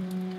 Mm-hmm.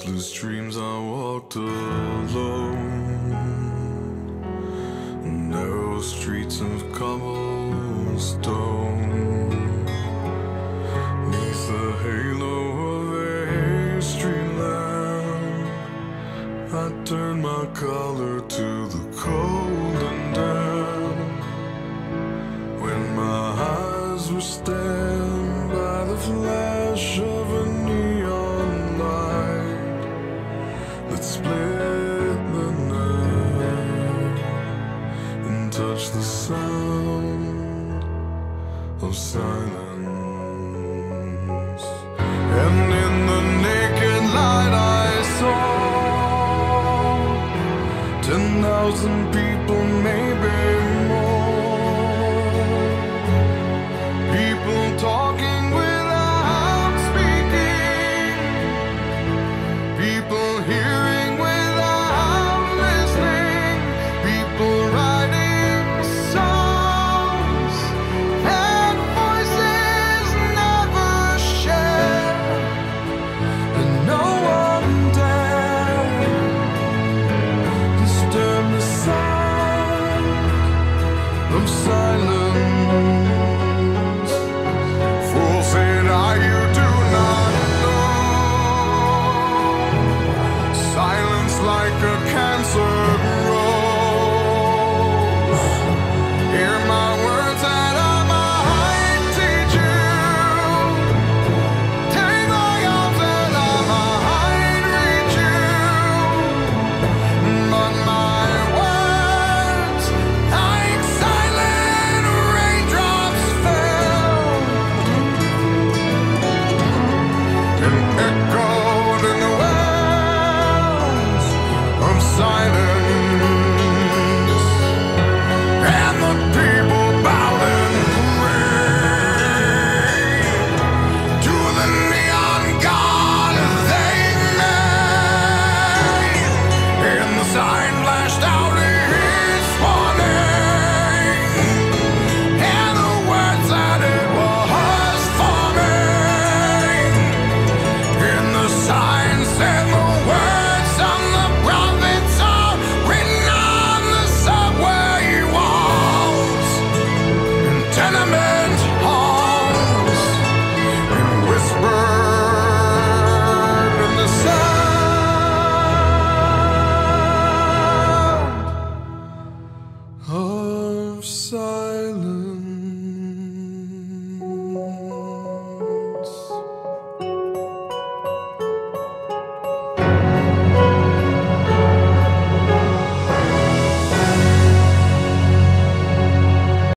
restless dreams I walked alone. Narrow streets of cobblestone. Neath the halo of a street lamp I turned my collar to silence. And in the naked light I saw 10,000 people maybe and